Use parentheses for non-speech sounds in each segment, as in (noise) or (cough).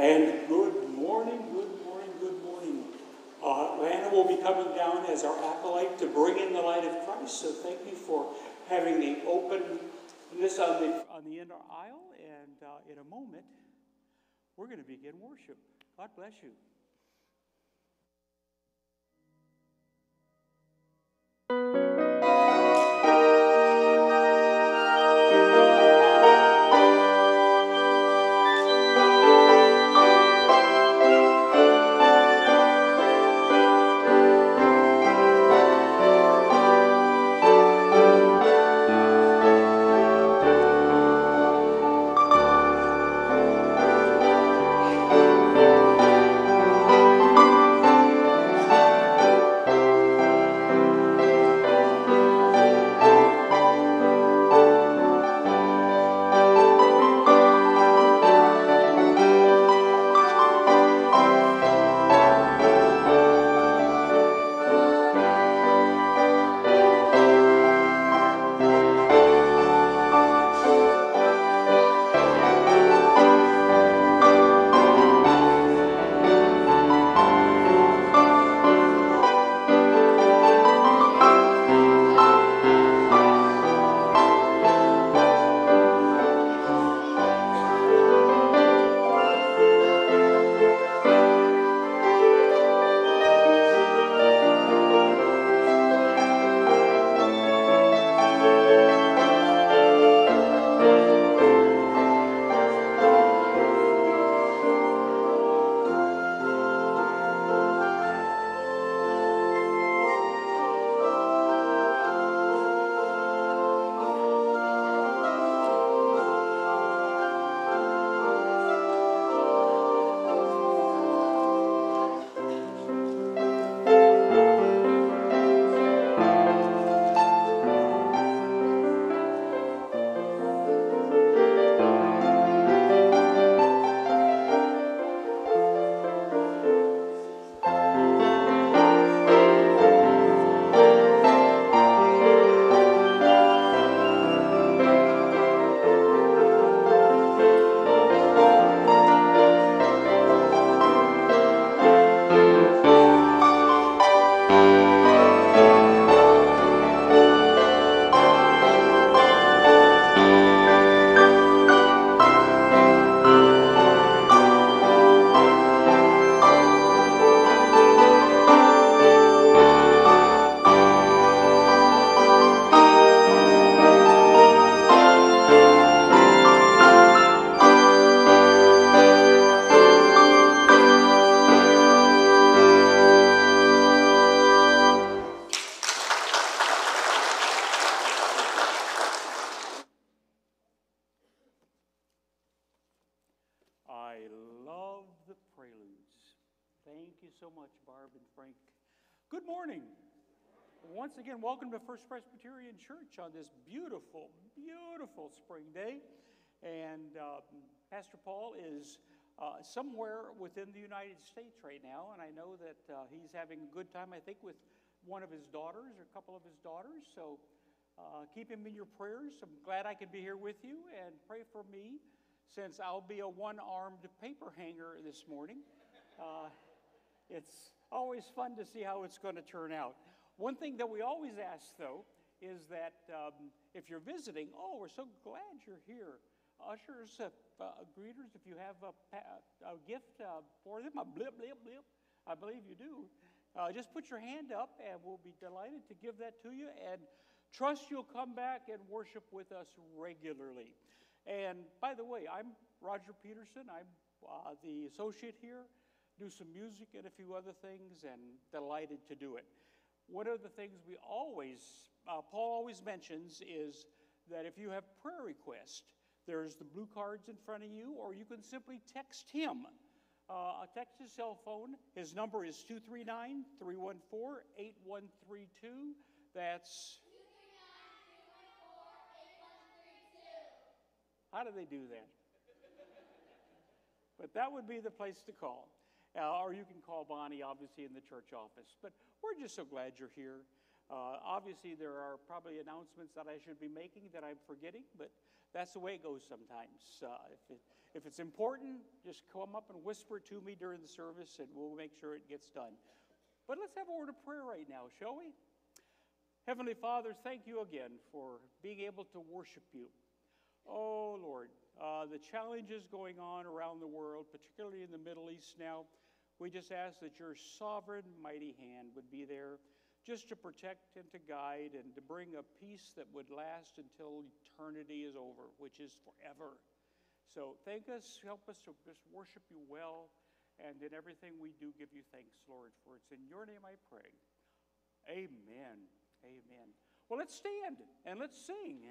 And good morning, good morning, good morning. Uh, will be coming down as our acolyte to bring in the light of Christ. So thank you for having the openness on the on the end inner aisle. And uh, in a moment, we're going to begin worship. God bless you. Spring day. And uh, Pastor Paul is uh, somewhere within the United States right now, and I know that uh, he's having a good time, I think, with one of his daughters or a couple of his daughters. So uh, keep him in your prayers. I'm glad I can be here with you, and pray for me since I'll be a one armed paper hanger this morning. Uh, it's always fun to see how it's going to turn out. One thing that we always ask, though, is that um, if you're visiting, oh, we're so glad you're here. Ushers, uh, uh, greeters, if you have a, a gift uh, for them, a blip, blip, blip, I believe you do. Uh, just put your hand up and we'll be delighted to give that to you and trust you'll come back and worship with us regularly. And by the way, I'm Roger Peterson. I'm uh, the associate here, do some music and a few other things, and delighted to do it one of the things we always, uh, Paul always mentions is that if you have prayer requests, there's the blue cards in front of you, or you can simply text him. Uh, text his cell phone. His number is 239 314 8132. That's. How do they do that? but that would be the place to call. Uh, or you can call Bonnie, obviously, in the church office. But we're just so glad you're here. Uh, obviously, there are probably announcements that I should be making that I'm forgetting, but that's the way it goes sometimes. Uh, if, it, if it's important, just come up and whisper to me during the service, and we'll make sure it gets done. But let's have a word of prayer right now, shall we? Heavenly Father, thank you again for being able to worship you. Oh, Lord, uh, the challenges going on around the world, particularly in the Middle East now, we just ask that your sovereign, mighty hand would be there just to protect and to guide and to bring a peace that would last until eternity is over, which is forever. So thank us, help us to just worship you well, and in everything we do, give you thanks, Lord. For it's in your name I pray. Amen. Amen. Well, let's stand and let's sing.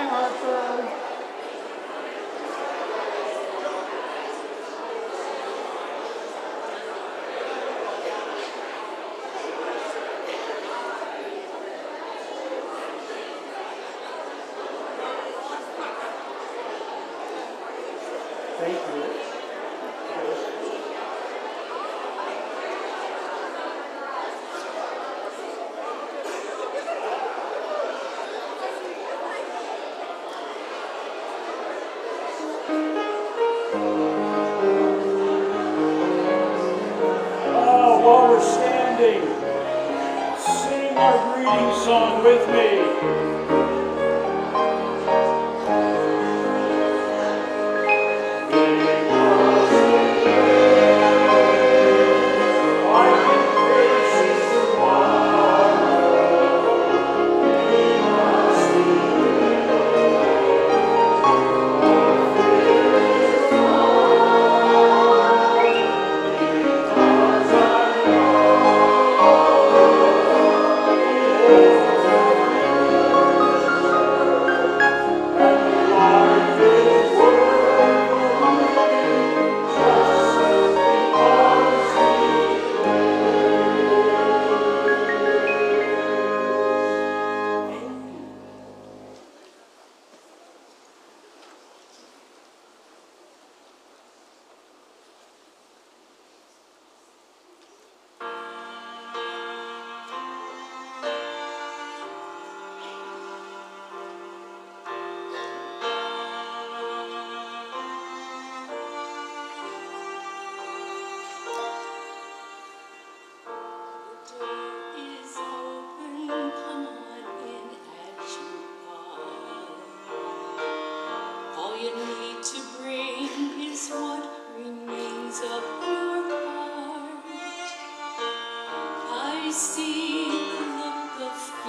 Hi, Harper. Thank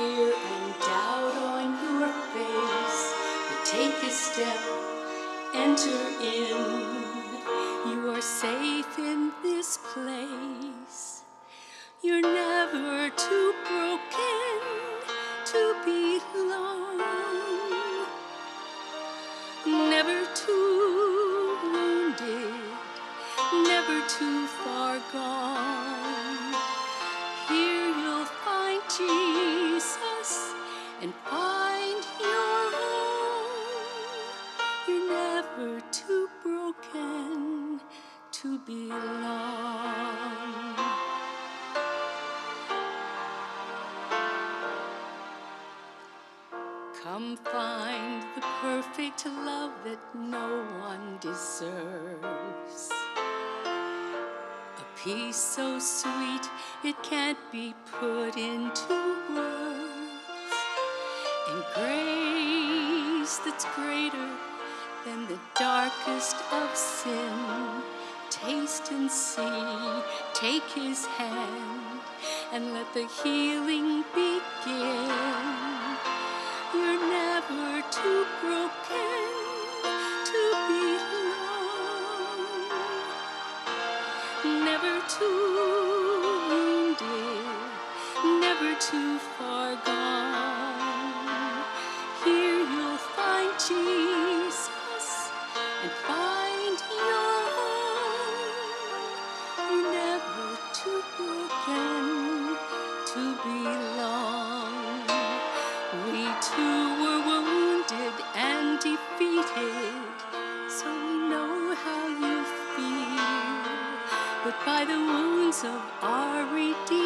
fear and doubt on your face. But take a step, enter in. You are safe in this place. You're never too broken to be alone. Never too wounded, never too far gone. Come find the perfect love that no one deserves. A peace so sweet it can't be put into words. And grace that's greater than the darkest of sin. Taste and see, take his hand, and let the healing begin. You're never too broken to belong, never too wounded, never too far gone. Here you'll find Jesus and find too to belong. We too were wounded and defeated, so we know how you feel. But by the wounds of our Redeemer,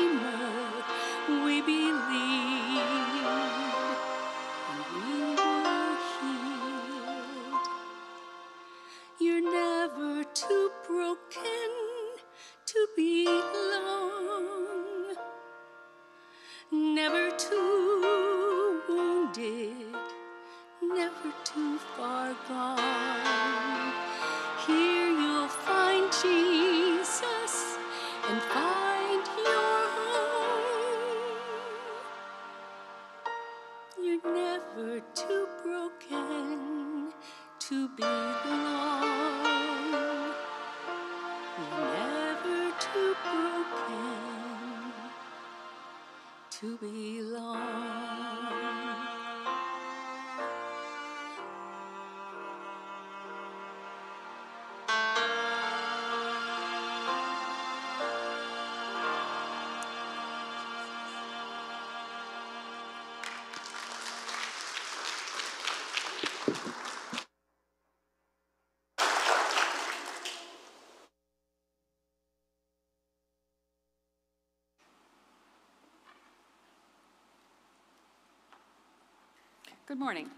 Good morning.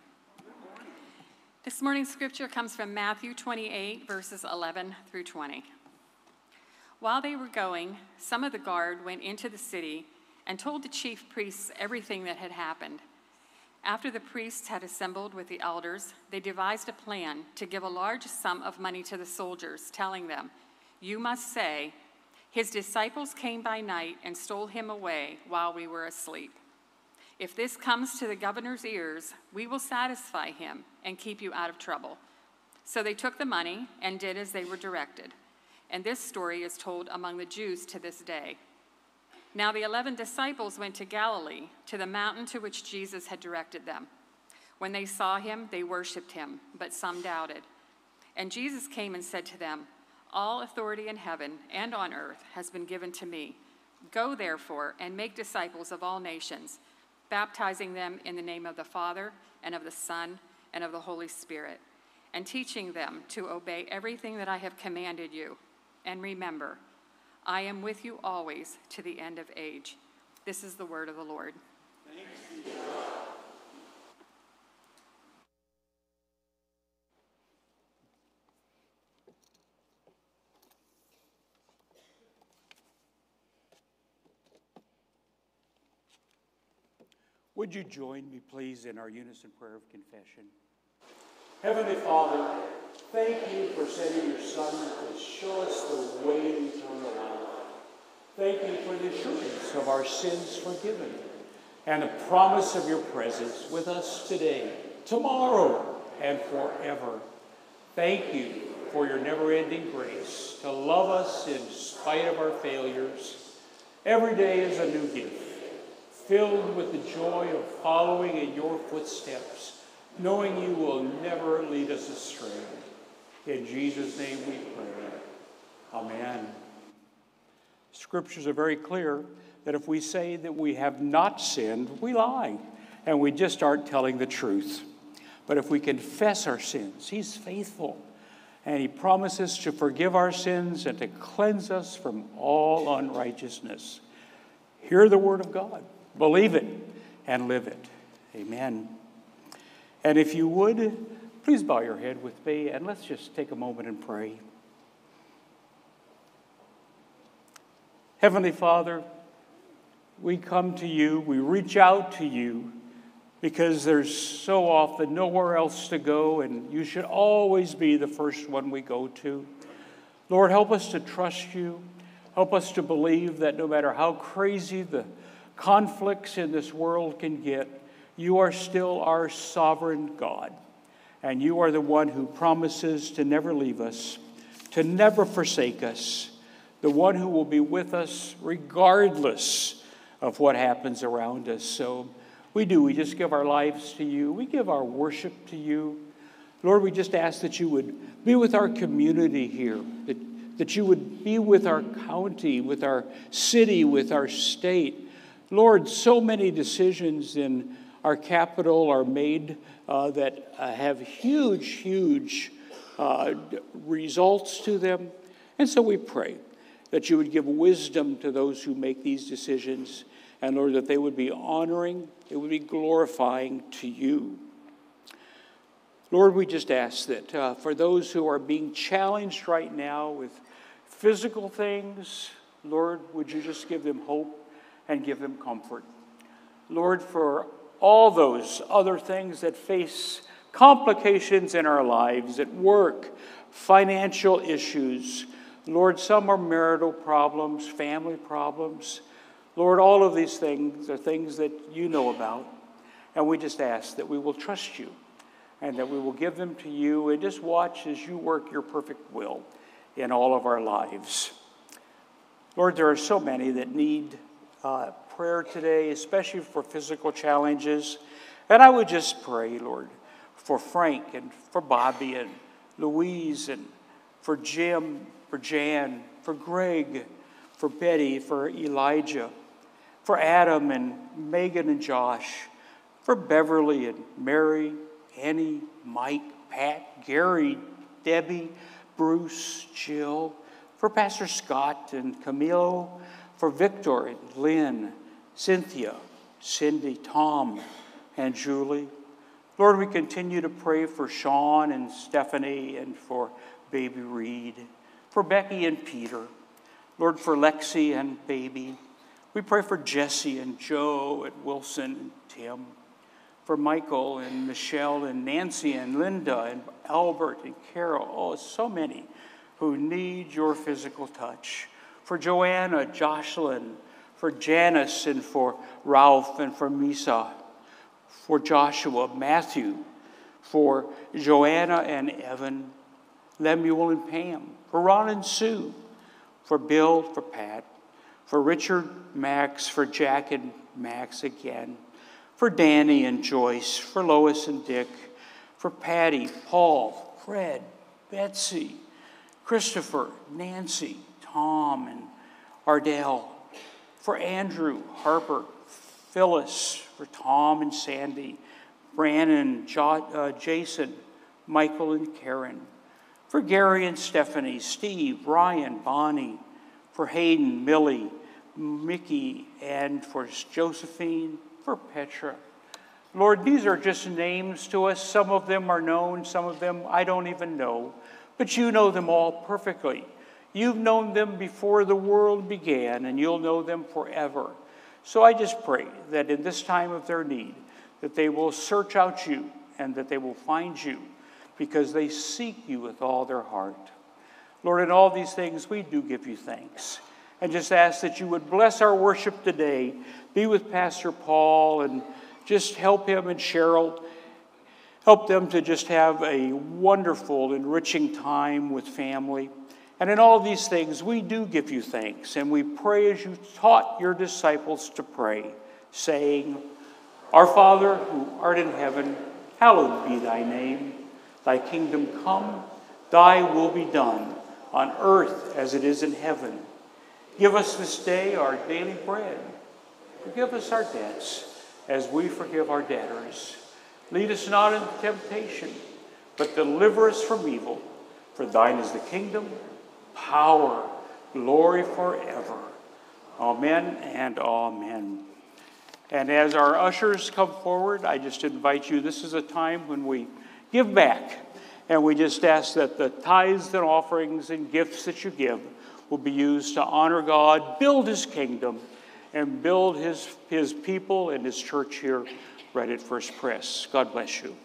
This morning's scripture comes from Matthew 28, verses 11 through 20. While they were going, some of the guard went into the city and told the chief priests everything that had happened. After the priests had assembled with the elders, they devised a plan to give a large sum of money to the soldiers, telling them, You must say, His disciples came by night and stole him away while we were asleep. If this comes to the governor's ears, we will satisfy him and keep you out of trouble. So they took the money and did as they were directed. And this story is told among the Jews to this day. Now the eleven disciples went to Galilee, to the mountain to which Jesus had directed them. When they saw him, they worshiped him, but some doubted. And Jesus came and said to them, All authority in heaven and on earth has been given to me. Go therefore and make disciples of all nations baptizing them in the name of the Father, and of the Son, and of the Holy Spirit, and teaching them to obey everything that I have commanded you. And remember, I am with you always to the end of age. This is the word of the Lord. Would you join me, please, in our unison prayer of confession? Heavenly Father, thank you for sending your Son to show us the way to eternal life. Thank you for the assurance of our sins forgiven and the promise of your presence with us today, tomorrow, and forever. Thank you for your never ending grace to love us in spite of our failures. Every day is a new gift, filled with the joy of following in your footsteps, knowing you will never lead us astray. In Jesus' name we pray. Amen. Scriptures are very clear that if we say that we have not sinned, we lie and we just aren't telling the truth. But if we confess our sins, He's faithful and He promises to forgive our sins and to cleanse us from all unrighteousness. Hear the Word of God, believe it, and live it. Amen. And if you would, please bow your head with me and let's just take a moment and pray. Heavenly Father, we come to you, we reach out to you because there's so often nowhere else to go, and you should always be the first one we go to. Lord, help us to trust you. Help us to believe that no matter how crazy the conflicts in this world can get, you are still our sovereign God. And you are the one who promises to never leave us, to never forsake us, the one who will be with us regardless of what happens around us. So, we do. We just give our lives to you. We give our worship to you. Lord, we just ask that you would be with our community here, that, that you would be with our county, with our city, with our state. Lord, so many decisions in our capital are made uh, that uh, have huge, huge uh, results to them. And so we pray that you would give wisdom to those who make these decisions and Lord, that they would be honoring, it would be glorifying to you. Lord, we just ask that uh, for those who are being challenged right now with physical things, Lord, would you just give them hope and give them comfort? Lord, for all those other things that face complications in our lives at work, financial issues, Lord, some are marital problems, family problems. Lord, all of these things are things that you know about. And we just ask that we will trust you and that we will give them to you and just watch as you work your perfect will in all of our lives. Lord, there are so many that need uh, prayer today, especially for physical challenges. And I would just pray, Lord, for Frank and for Bobby and Louise and for Jim, for Jan, for Greg, for Betty, for Elijah for Adam and Megan and Josh, for Beverly and Mary, Annie, Mike, Pat, Gary, Debbie, Bruce, Jill, for Pastor Scott and Camilo, for Victor and Lynn, Cynthia, Cindy, Tom, and Julie. Lord, we continue to pray for Sean and Stephanie and for baby Reed, for Becky and Peter. Lord, for Lexi and baby. We pray for Jesse and Joe and Wilson and Tim, for Michael and Michelle and Nancy and Linda and Albert and Carol. Oh, so many who need your physical touch. For Joanna, Jocelyn, for Janice and for Ralph and for Misa, for Joshua, Matthew, for Joanna and Evan, Lemuel and Pam, for Ron and Sue, for Bill, for Pat, for Richard, Max, for Jack and Max again, for Danny and Joyce, for Lois and Dick, for Patty, Paul, Fred, Betsy, Christopher, Nancy, Tom, and Ardell, for Andrew, Harper, Phyllis, for Tom and Sandy, Brandon, jo- uh, Jason, Michael and Karen, for Gary and Stephanie, Steve, Ryan, Bonnie, for Hayden, Millie, Mickey, and for Josephine, for Petra. Lord, these are just names to us. Some of them are known, some of them I don't even know, but you know them all perfectly. You've known them before the world began, and you'll know them forever. So I just pray that in this time of their need, that they will search out you and that they will find you because they seek you with all their heart. Lord, in all these things, we do give you thanks. And just ask that you would bless our worship today. Be with Pastor Paul and just help him and Cheryl. Help them to just have a wonderful, enriching time with family. And in all these things, we do give you thanks, and we pray as you taught your disciples to pray, saying, Our Father, who art in heaven, hallowed be thy name. Thy kingdom come, thy will be done, on earth as it is in heaven. Give us this day our daily bread. Forgive us our debts, as we forgive our debtors Lead us not into temptation, but deliver us from evil. For thine is the kingdom, power, glory forever. Amen and amen. And as our ushers come forward, I just invite you, this is a time when we give back. And we just ask that the tithes and offerings and gifts that you give will be used to honor God, build his kingdom, and build his, his people and his church here right at First Pres. God bless you.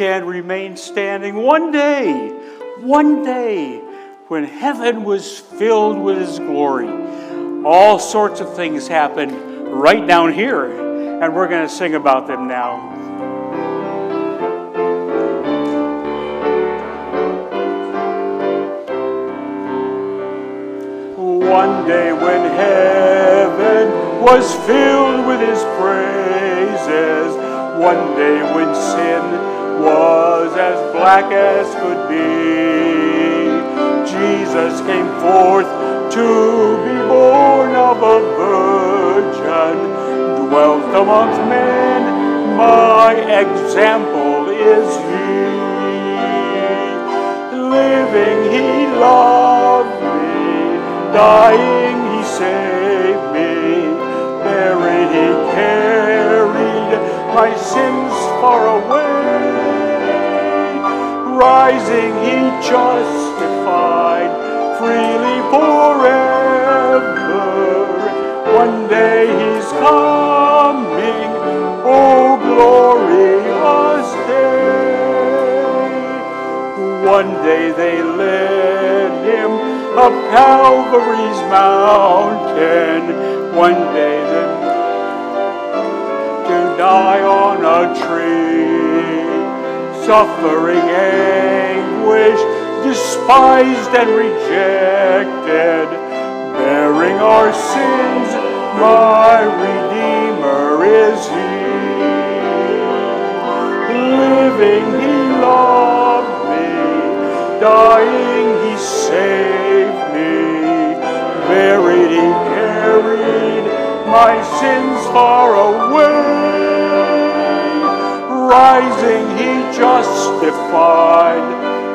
Can, remain standing. One day, one day, when heaven was filled with His glory, all sorts of things happened right down here, and we're going to sing about them now. One day when heaven was filled with his praises, one day when sin was as black as could be, Jesus came forth to be born of a virgin, dwelt amongst men, my example is he. Living he loved me, dying he saved me, buried he carried my sins far away, rising he justified freely forever. One day he's coming, oh glorious day. One day they led him up Calvary's mountain. One day to die on a tree, suffering anguish, despised and rejected, bearing our sins, my Redeemer is he. Living he loved me, dying he saved me, buried he carried my sins far away, rising he justified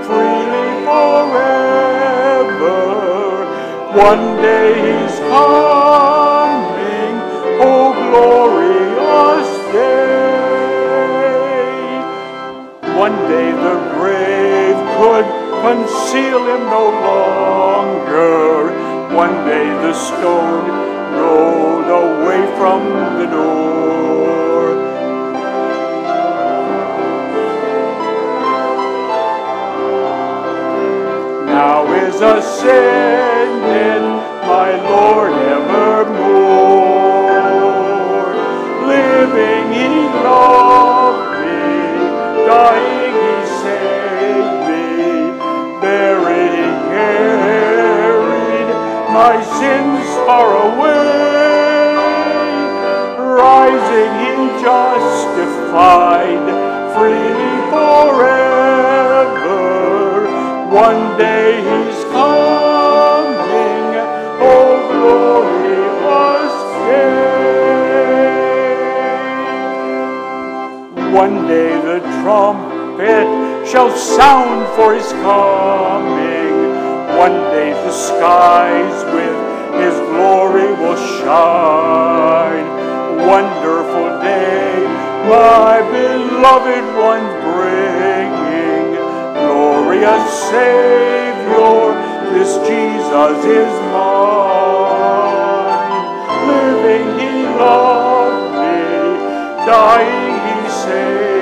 freely forever. One day he's coming, oh glorious day. One day the grave could conceal him no longer. One day the stone rolled away from the door. Is ascended my Lord evermore. Living he loved me, dying he saved me, buried he carried my sins far away, rising he justified freely forever. One day he's trumpet shall sound for his coming. One day the skies with his glory will shine. Wonderful day, my beloved one bringing. Glorious Savior, this Jesus is mine. Living he loved me, dying he saved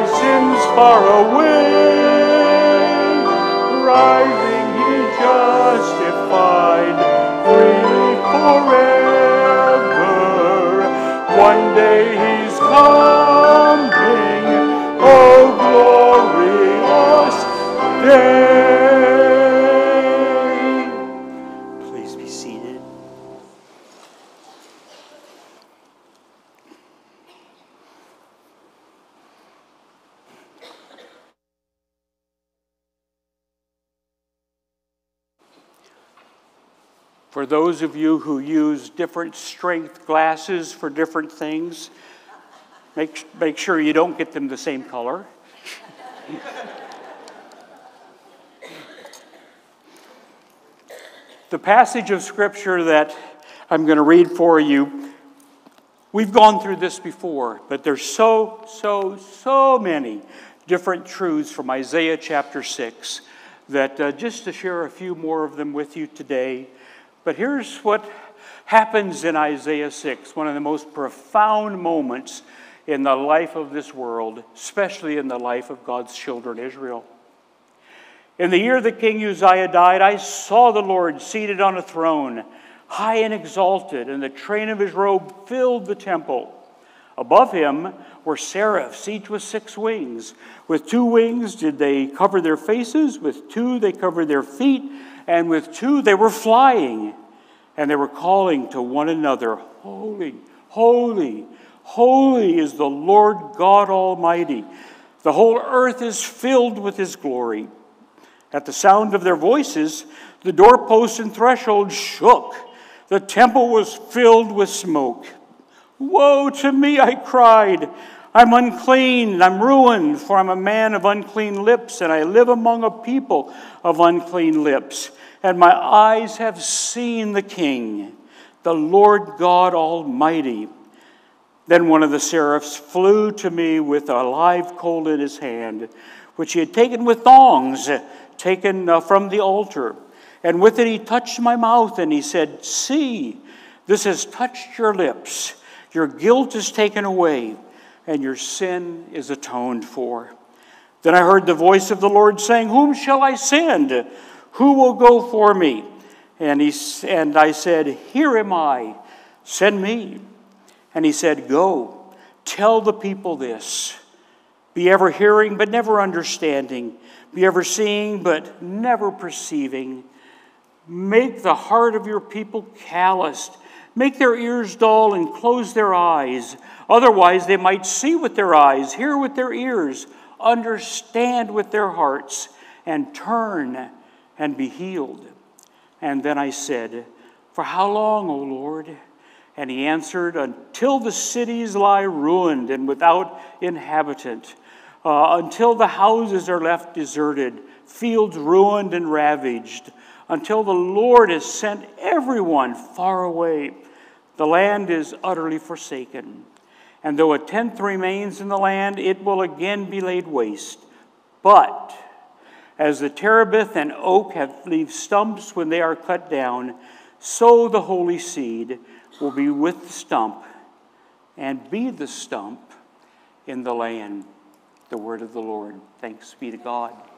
my sins far away, rising he justified freely forever. One day those of you who use different strength glasses for different things, make, make sure you don't get them the same color. The passage of Scripture that I'm going to read for you, we've gone through this before, but there's so, so, so many different truths from Isaiah chapter 6 that uh, just to share a few more of them with you today. But here's what happens in Isaiah 6, one of the most profound moments in the life of this world, especially in the life of God's children, Israel. In the year that King Uzziah died, I saw the Lord seated on a throne, high and exalted, and the train of his robe filled the temple. Above him were seraphs, each with six wings. With two wings did they cover their faces, with two they covered their feet, and with two they were flying. And they were calling to one another, Holy, holy, holy is the Lord God Almighty. The whole earth is filled with his glory. At the sound of their voices, the doorposts and threshold shook. The temple was filled with smoke. Woe to me, I cried. I'm unclean, and I'm ruined, for I'm a man of unclean lips, and I live among a people of unclean lips. And my eyes have seen the King, the Lord God Almighty. Then one of the seraphs flew to me with a live coal in his hand, which he had taken with thongs, taken uh, from the altar. And with it he touched my mouth, and he said, See, this has touched your lips. Your guilt is taken away, and your sin is atoned for. Then I heard the voice of the Lord saying, Whom shall I send? Who will go for me? And, he, and I said, Here am I, send me. And he said, Go, tell the people this. Be ever hearing, but never understanding. Be ever seeing, but never perceiving. Make the heart of your people calloused Make their ears dull and close their eyes. Otherwise, they might see with their eyes, hear with their ears, understand with their hearts, and turn and be healed. And then I said, For how long, O Lord? And he answered, Until the cities lie ruined and without inhabitant, uh, until the houses are left deserted, fields ruined and ravaged until the Lord has sent everyone far away. The land is utterly forsaken. And though a tenth remains in the land, it will again be laid waste. But as the terebinth and oak have leave stumps when they are cut down, so the holy seed will be with the stump and be the stump in the land. The word of the Lord. Thanks be to God.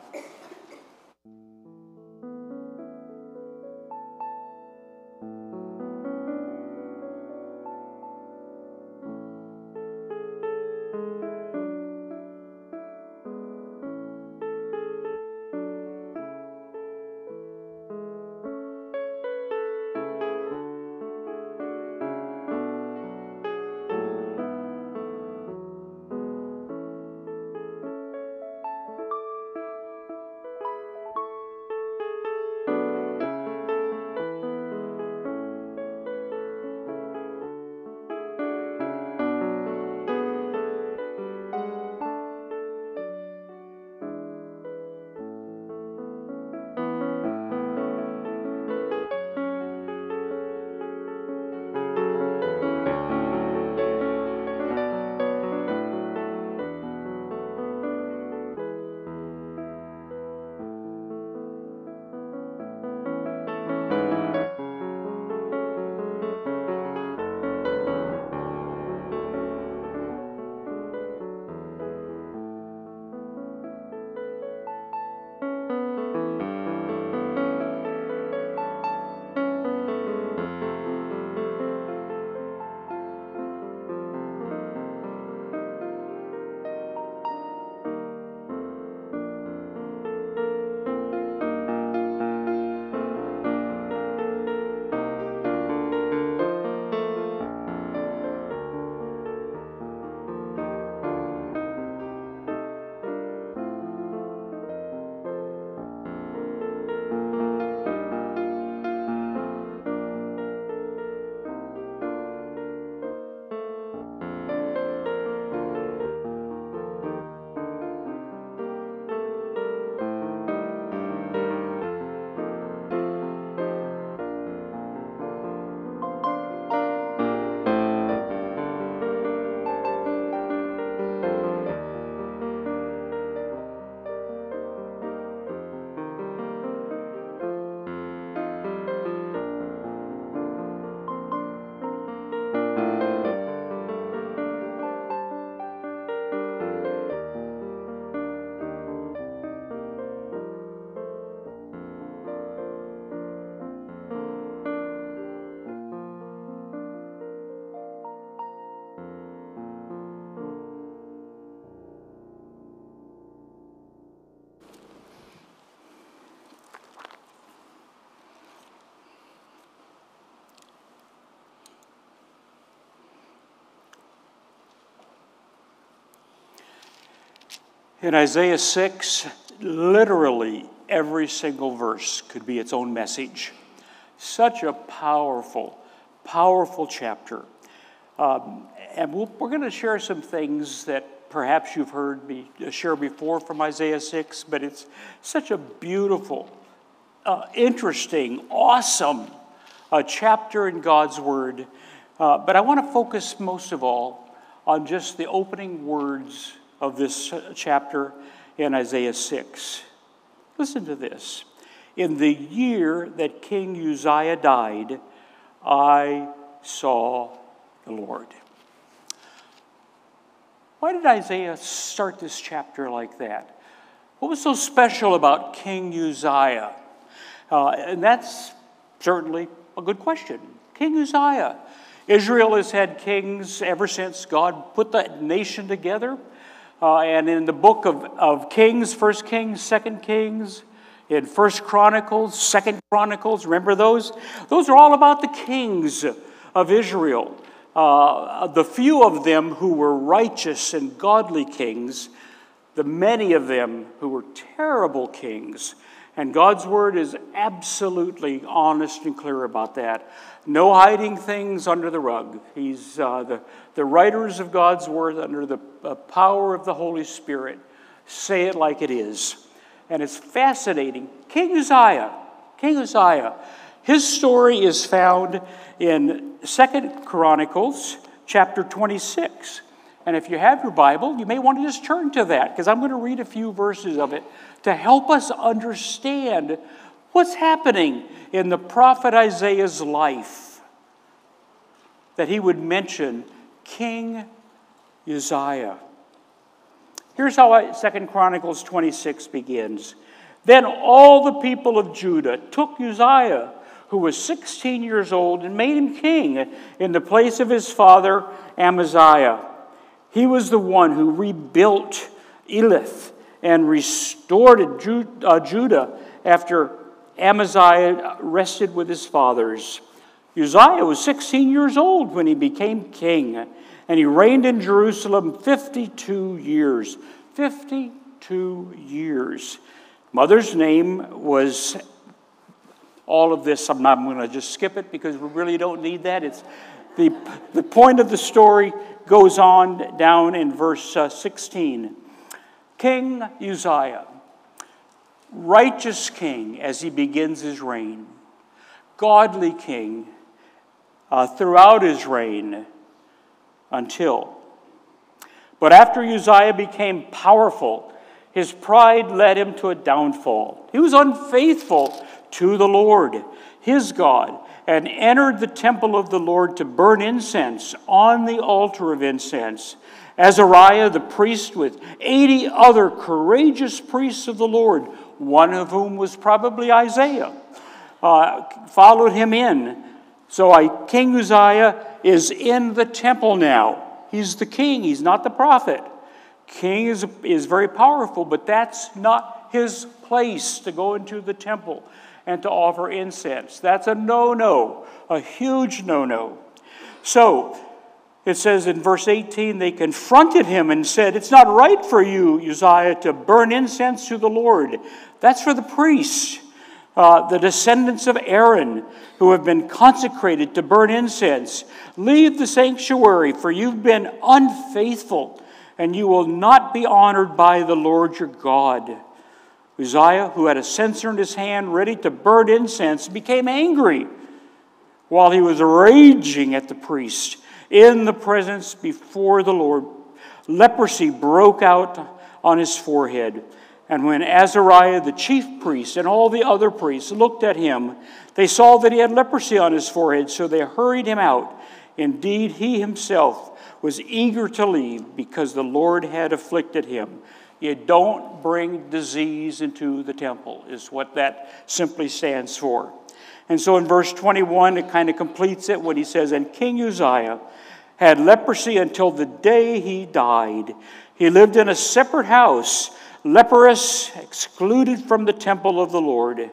In Isaiah 6, literally every single verse could be its own message. Such a powerful, powerful chapter. Um, and we we are going to share some things that perhaps you've heard me share before from Isaiah 6, but it's such a beautiful, uh, interesting, awesome uh, chapter in God's Word. Uh, but I want to focus most of all on just the opening words of this chapter in Isaiah 6. Listen to this. In the year that King Uzziah died, I saw the Lord. Why did Isaiah start this chapter like that? What was so special about King Uzziah? Uh, and that's certainly a good question. King Uzziah. Israel has had kings ever since God put the nation together. Uh, and in the book of, of Kings, First Kings, Second Kings, in First Chronicles, Second Chronicles, remember those? Those are all about the kings of Israel. Uh, the few of them who were righteous and godly kings, the many of them who were terrible kings. And God's word is absolutely honest and clear about that. No hiding things under the rug. He's uh, the, the writers of God's word under the uh, power of the Holy Spirit say it like it is. And it's fascinating. King Uzziah, King Uzziah, his story is found in Second Chronicles chapter 26. And if you have your Bible, you may want to just turn to that because I'm going to read a few verses of it to help us understand what's happening in the prophet Isaiah's life. That he would mention King Uzziah. Here's how Second Chronicles 26 begins. Then all the people of Judah took Uzziah, who was 16 years old, and made him king in the place of his father Amaziah. He was the one who rebuilt Elath and restored uh, Judah after Amaziah rested with his fathers. Uzziah was 16 years old when he became king, and he reigned in Jerusalem 52 years. 52 years. Mother's name was all of this. I'm not going to just skip it because we really don't need that. It's the, the point of the story goes on down in verse uh, 16. King Uzziah, righteous king as he begins his reign, godly king uh, throughout his reign until. But after Uzziah became powerful, his pride led him to a downfall. He was unfaithful to the Lord, his God, and entered the temple of the Lord to burn incense on the altar of incense. Azariah the priest, with 80 other courageous priests of the Lord, one of whom was probably Isaiah, uh, followed him in. So I, King Uzziah is in the temple now. He's the king, he's not the prophet. King is, is very powerful, but that's not his place to go into the temple and to offer incense. That's a no no, a huge no no. So, it says in verse 18, they confronted him and said, It's not right for you, Uzziah, to burn incense to the Lord. That's for the priests, uh, the descendants of Aaron, who have been consecrated to burn incense. Leave the sanctuary, for you've been unfaithful, and you will not be honored by the Lord your God. Uzziah, who had a censer in his hand ready to burn incense, became angry while he was raging at the priest in the presence before the Lord. Leprosy broke out on his forehead. And when Azariah, the chief priest, and all the other priests looked at him, they saw that he had leprosy on his forehead, so they hurried him out. Indeed, he himself was eager to leave because the Lord had afflicted him. You don't bring disease into the temple, is what that simply stands for. And so in verse 21, it kind of completes it when he says, And King Uzziah had leprosy until the day he died. He lived in a separate house, leprous, excluded from the temple of the Lord.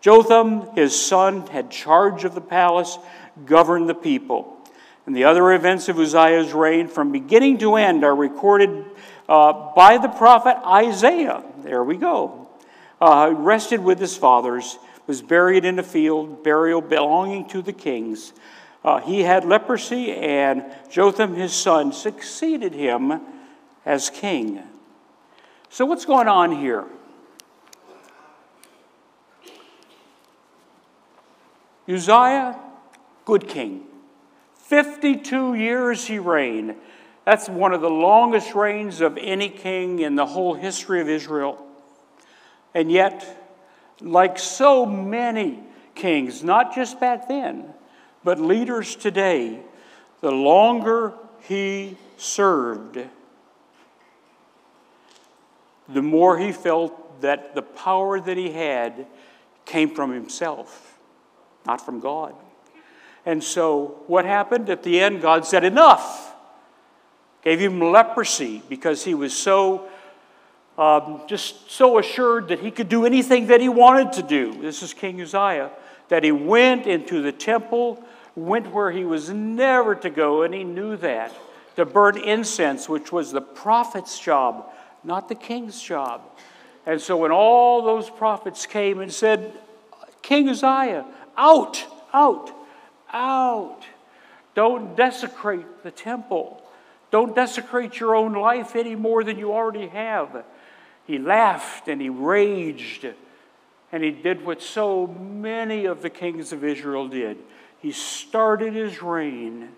Jotham, his son, had charge of the palace, governed the people. And the other events of Uzziah's reign, from beginning to end, are recorded uh, by the prophet Isaiah. There we go. Uh, rested with his fathers, was buried in a field, burial belonging to the kings. Uh, he had leprosy, and Jotham, his son, succeeded him as king. So, what's going on here? Uzziah, good king. 52 years he reigned. That's one of the longest reigns of any king in the whole history of Israel. And yet, like so many kings, not just back then, but leaders today, the longer he served, the more he felt that the power that he had came from himself, not from God. And so, what happened? At the end, God said, Enough! Gave him leprosy because he was so, um, just so assured that he could do anything that he wanted to do. This is King Uzziah. That he went into the temple, went where he was never to go, and he knew that. To burn incense, which was the prophet's job, not the king's job. And so when all those prophets came and said, King Uzziah, out, out, out. Don't desecrate the temple. Don't desecrate your own life any more than you already have. He laughed and he raged, and he did what so many of the kings of Israel did. He started his reign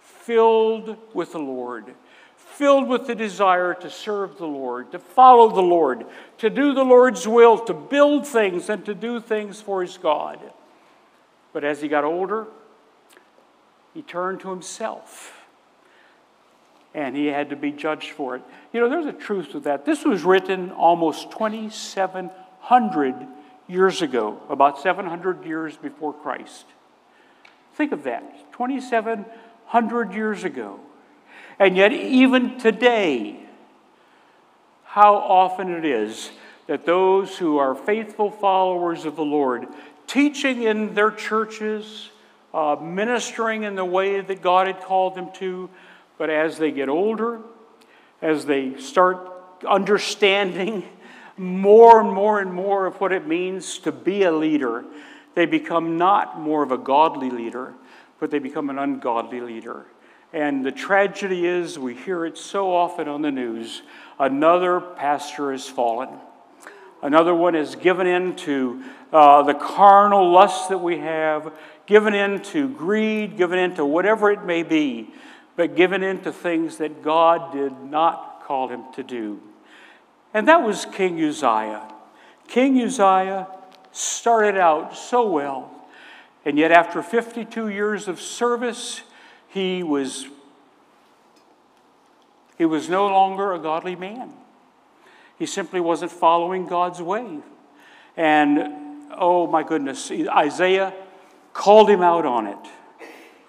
filled with the Lord, filled with the desire to serve the Lord, to follow the Lord, to do the Lord's will, to build things and to do things for his God. But as he got older, he turned to himself and he had to be judged for it. You know, there's a truth to that. This was written almost 2,700 years ago, about 700 years before Christ. Think of that 2,700 years ago. And yet, even today, how often it is that those who are faithful followers of the Lord, teaching in their churches, uh, ministering in the way that God had called them to, but as they get older, as they start understanding more and more and more of what it means to be a leader, they become not more of a godly leader, but they become an ungodly leader. And the tragedy is, we hear it so often on the news another pastor has fallen. Another one has given in to uh, the carnal lusts that we have, given in to greed, given in to whatever it may be but given in to things that God did not call him to do. And that was King Uzziah. King Uzziah started out so well, and yet after 52 years of service, he was he was no longer a godly man. He simply wasn't following God's way. And oh my goodness, Isaiah called him out on it.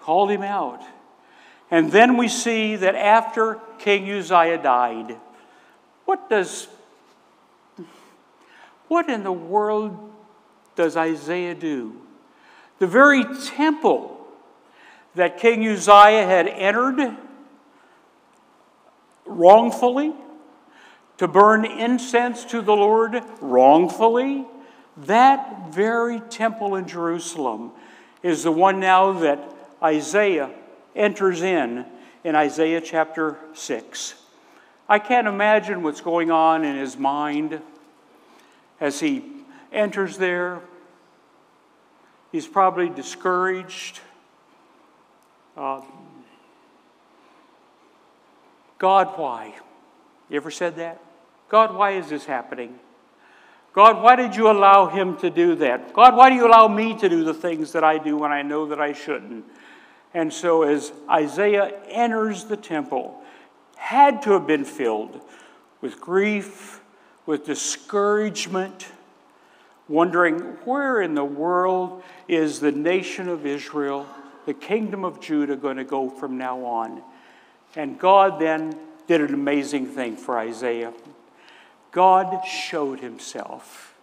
Called him out. And then we see that after King Uzziah died, what does what in the world does Isaiah do? The very temple that King Uzziah had entered wrongfully to burn incense to the Lord wrongfully, that very temple in Jerusalem is the one now that Isaiah enters in in Isaiah chapter 6. I can't imagine what's going on in his mind as he enters there. He's probably discouraged. Uh, God, why? You ever said that? God, why is this happening? God, why did you allow him to do that? God, why do you allow me to do the things that I do when I know that I shouldn't? And so, as Isaiah enters the temple, had to have been filled with grief, with discouragement, wondering where in the world is the nation of Israel, the kingdom of Judah, going to go from now on? And God then did an amazing thing for Isaiah. God showed himself.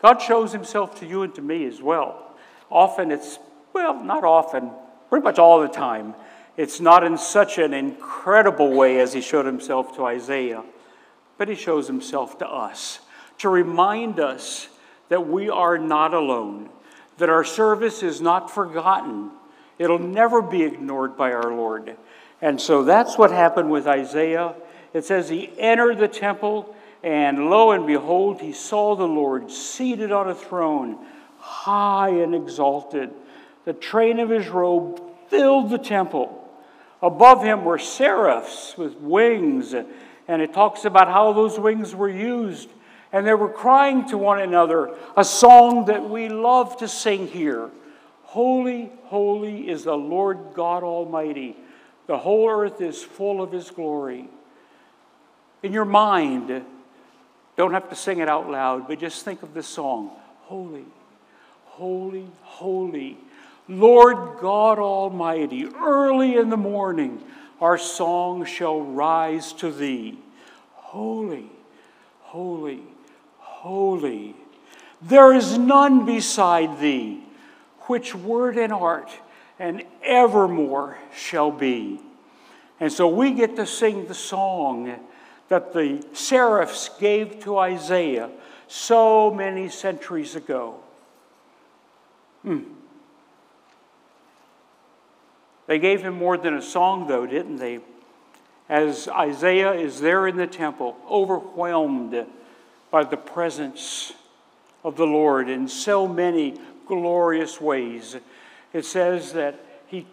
God shows himself to you and to me as well. Often it's well, not often, pretty much all the time. It's not in such an incredible way as he showed himself to Isaiah, but he shows himself to us to remind us that we are not alone, that our service is not forgotten. It'll never be ignored by our Lord. And so that's what happened with Isaiah. It says he entered the temple, and lo and behold, he saw the Lord seated on a throne, high and exalted. The train of his robe filled the temple. Above him were seraphs with wings, and it talks about how those wings were used. And they were crying to one another a song that we love to sing here Holy, holy is the Lord God Almighty. The whole earth is full of his glory. In your mind, don't have to sing it out loud, but just think of this song Holy, holy, holy Lord God Almighty, early in the morning our song shall rise to thee. Holy, holy, holy. There is none beside thee, which word and art and evermore shall be. And so we get to sing the song that the seraphs gave to Isaiah so many centuries ago. Hmm. They gave him more than a song, though, didn't they? As Isaiah is there in the temple, overwhelmed by the presence of the Lord in so many glorious ways. It says that he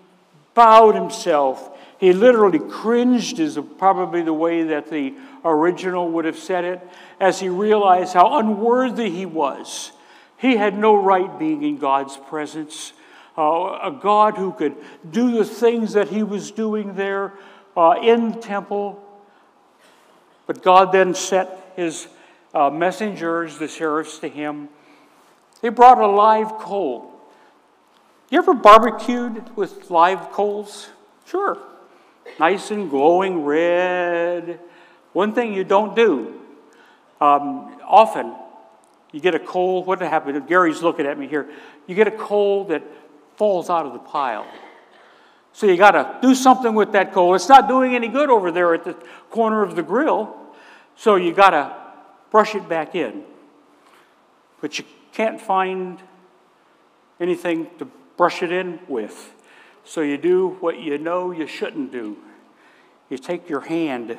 bowed himself. He literally cringed, is probably the way that the original would have said it, as he realized how unworthy he was. He had no right being in God's presence uh, a God who could do the things that he was doing there uh, in the temple. But God then sent his uh, messengers, the seraphs, to him. They brought a live coal. You ever barbecued with live coals? Sure. Nice and glowing red. One thing you don't do um, often, you get a coal. What happened? Gary's looking at me here. You get a coal that falls out of the pile. So you got to do something with that coal. It's not doing any good over there at the corner of the grill. So you got to brush it back in. But you can't find anything to brush it in with. So you do what you know you shouldn't do. You take your hand,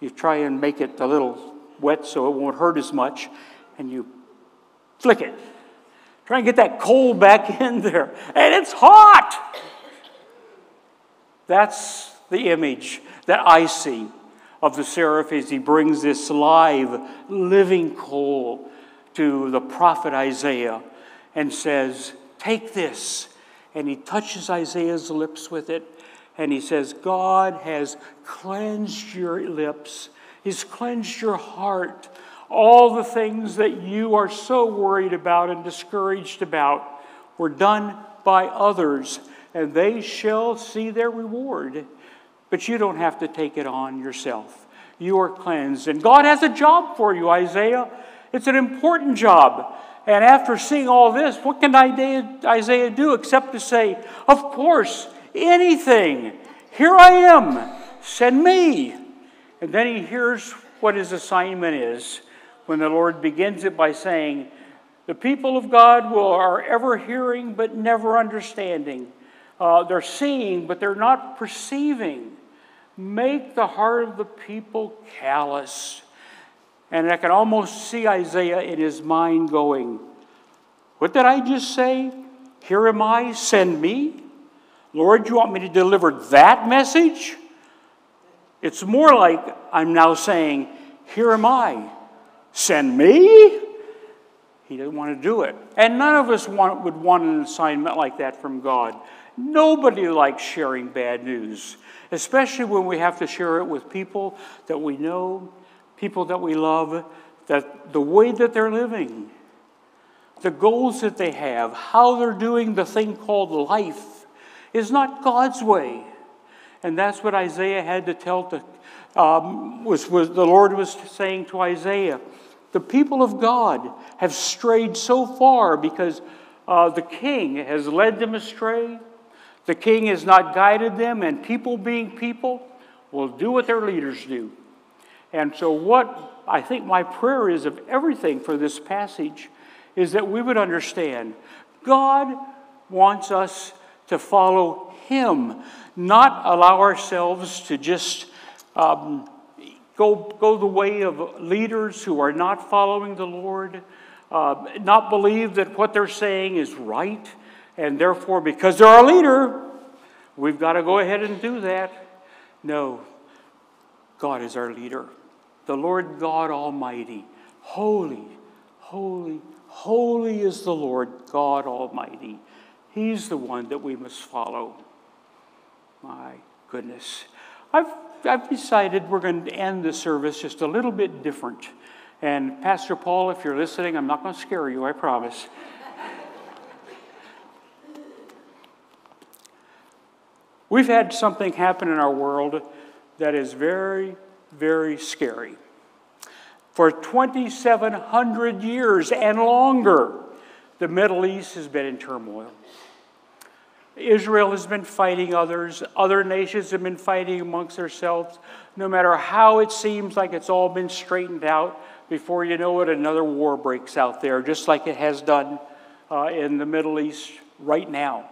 you try and make it a little wet so it won't hurt as much, and you flick it. Try and get that coal back (laughs) in there. And it's hot. That's the image that I see of the seraph as he brings this live, living coal to the prophet Isaiah and says, Take this. And he touches Isaiah's lips with it. And he says, God has cleansed your lips, He's cleansed your heart all the things that you are so worried about and discouraged about were done by others, and they shall see their reward. But you don't have to take it on yourself. You are cleansed. And God has a job for you, Isaiah. It's an important job. And after seeing all this, what can Isaiah do except to say, Of course, anything. Here I am. Send me. And then he hears what his assignment is when the Lord begins it by saying, The people of God will, are ever hearing but never understanding. Uh, they're seeing but they're not perceiving. Make the heart of the people callous. And I can almost see Isaiah in his mind going, What did I just say? Here am I, send me. Lord, you want me to deliver that message? It's more like I'm now saying, Here am I, Send me? He didn't want to do it. And none of us want, would want an assignment like that from God. Nobody likes sharing bad news, especially when we have to share it with people that we know, people that we love, that the way that they're living, the goals that they have, how they're doing the thing called life is not God's way. And that's what Isaiah had to tell to, um, was, was the Lord was saying to Isaiah. The people of God have strayed so far because uh, the king has led them astray. The king has not guided them, and people being people will do what their leaders do. And so, what I think my prayer is of everything for this passage is that we would understand God wants us to follow Him, not allow ourselves to just um, go, go the way of leaders who are not following the Lord, uh, not believe that what they're saying is right, and therefore, because they're our leader, we've got to go ahead and do that. No, God is our leader. The Lord God Almighty. Holy, holy, holy is the Lord God Almighty. He's the one that we must follow. My goodness. I've, I've decided we're going to end the service just a little bit different. And Pastor Paul, if you're listening, I'm not going to scare you, I promise. We've had something happen in our world that is very, very scary. For 2,700 years and longer, the Middle East has been in turmoil. Israel has been fighting others, other nations have been fighting amongst themselves. No matter how it seems like it's all been straightened out, before you know it, another war breaks out there, just like it has done uh, in the Middle East right now.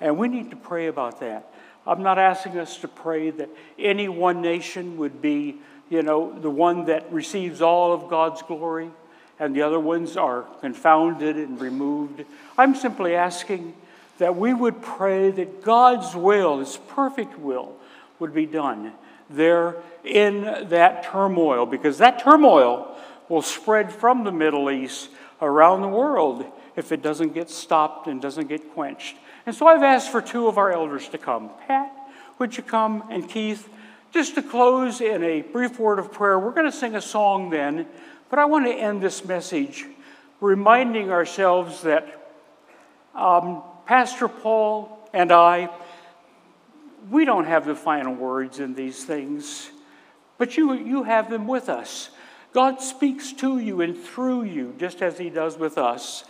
And we need to pray about that. I'm not asking us to pray that any one nation would be, you know, the one that receives all of God's glory and the other ones are confounded and removed. I'm simply asking that we would pray that God's will, His perfect will, would be done there in that turmoil, because that turmoil will spread from the Middle East around the world if it doesn't get stopped and doesn't get quenched. And so I've asked for two of our elders to come. Pat, would you come? And Keith, just to close in a brief word of prayer, we're going to sing a song then, but I want to end this message reminding ourselves that um, Pastor Paul and I, we don't have the final words in these things, but you, you have them with us. God speaks to you and through you, just as He does with us.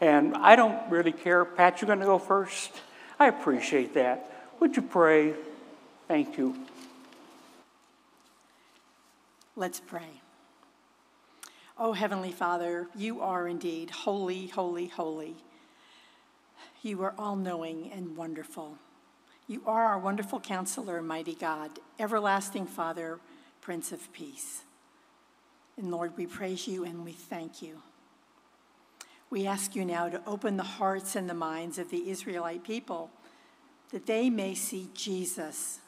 And I don't really care. Pat, you're going to go first? I appreciate that. Would you pray? Thank you. Let's pray. Oh, Heavenly Father, you are indeed holy, holy, holy. You are all knowing and wonderful. You are our wonderful counselor, mighty God, everlasting Father, Prince of Peace. And Lord, we praise you and we thank you. We ask you now to open the hearts and the minds of the Israelite people that they may see Jesus,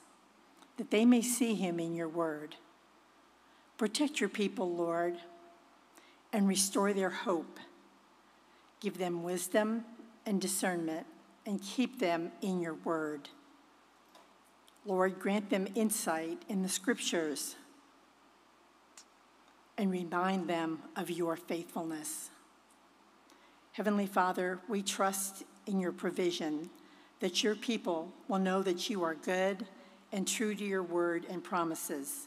that they may see him in your word. Protect your people, Lord, and restore their hope. Give them wisdom and discernment, and keep them in your word. Lord, grant them insight in the scriptures and remind them of your faithfulness. Heavenly Father, we trust in your provision that your people will know that you are good and true to your word and promises.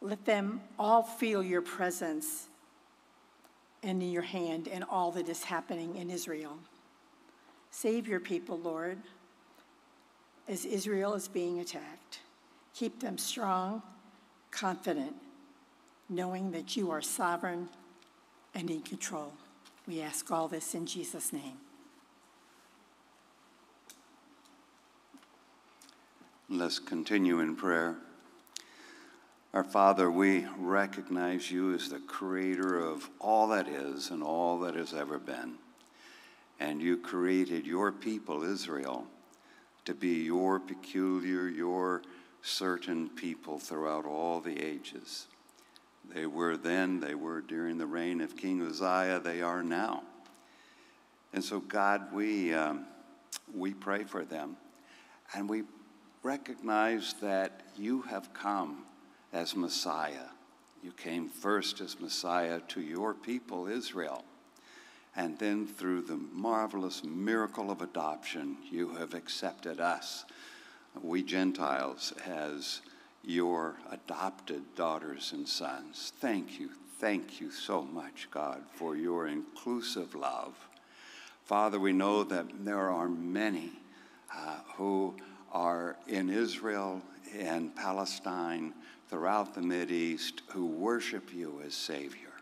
Let them all feel your presence and in your hand in all that is happening in Israel. Save your people, Lord, as Israel is being attacked. Keep them strong, confident, knowing that you are sovereign and in control. We ask all this in Jesus' name. Let's continue in prayer. Our Father, we recognize you as the creator of all that is and all that has ever been. And you created your people, Israel, to be your peculiar, your certain people throughout all the ages. They were then, they were during the reign of King Uzziah, they are now. And so, God, we, um, we pray for them. And we recognize that you have come as Messiah. You came first as Messiah to your people, Israel. And then through the marvelous miracle of adoption, you have accepted us, we Gentiles, as your adopted daughters and sons. Thank you, thank you so much, God, for your inclusive love. Father, we know that there are many uh, who are in Israel and Palestine, throughout the East, who worship you as Savior,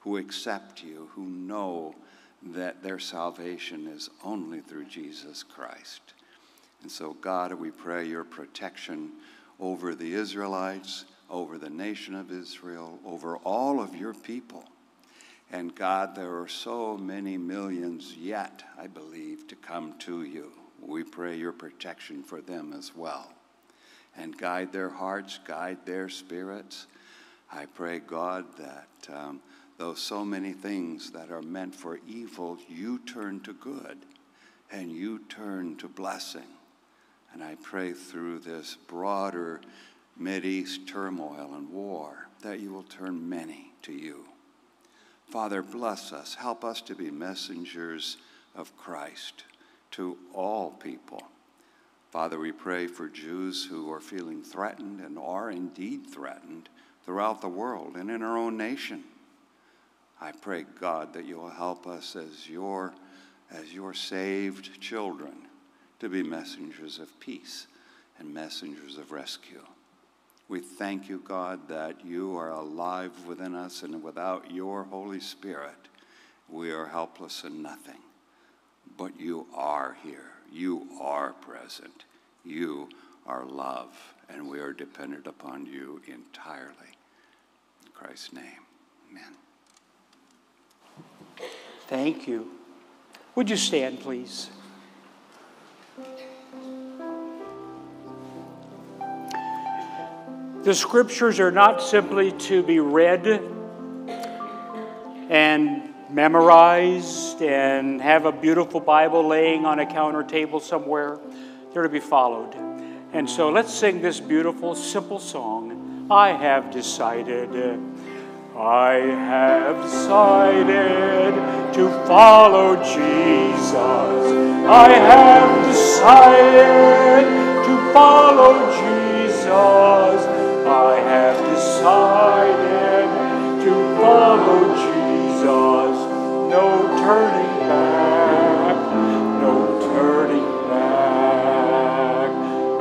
who accept you, who know that their salvation is only through Jesus Christ. And so, God, we pray your protection over the Israelites, over the nation of Israel, over all of your people. And God, there are so many millions yet, I believe, to come to you. We pray your protection for them as well. And guide their hearts, guide their spirits. I pray, God, that um, though so many things that are meant for evil, you turn to good and you turn to blessing. And I pray through this broader East turmoil and war that you will turn many to you. Father, bless us. Help us to be messengers of Christ to all people. Father, we pray for Jews who are feeling threatened and are indeed threatened throughout the world and in our own nation. I pray, God, that you will help us as your, as your saved children to be messengers of peace and messengers of rescue. We thank you, God, that you are alive within us, and without your Holy Spirit, we are helpless and nothing. But you are here. You are present. You are love, and we are dependent upon you entirely. In Christ's name, amen. Thank you. Would you stand, please? The scriptures are not simply to be read and memorized and have a beautiful Bible laying on a counter table somewhere. They're to be followed. And so let's sing this beautiful, simple song. I have decided. I have decided to follow Jesus. I have decided to follow Jesus. I have decided to follow turning back, no turning back.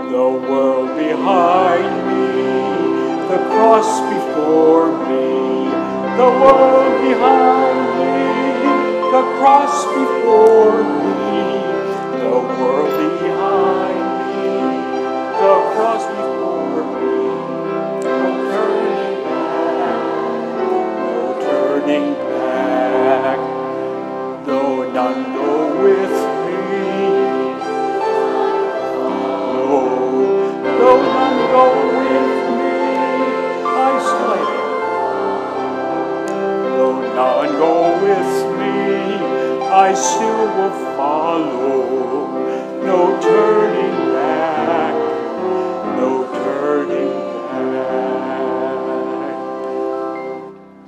The world behind me, the cross before me. The world behind me, the cross before me. The world behind me, the cross before me. turning back, though none go with me. No, though none go with me, I still Though none go with me, I still will follow. No turning back, no turning back.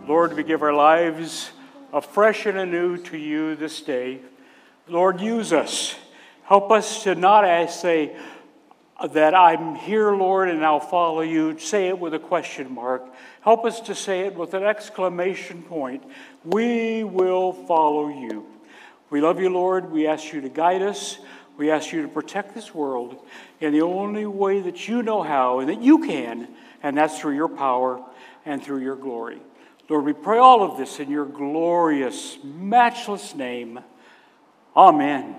Lord, we give our lives afresh and anew to you this day. Lord, use us. Help us to not say that I'm here, Lord, and I'll follow you. Say it with a question mark. Help us to say it with an exclamation point. We will follow you. We love you, Lord. We ask you to guide us. We ask you to protect this world in the only way that you know how and that you can, and that's through your power and through your glory. Lord, we pray all of this in your glorious, matchless name. Amen.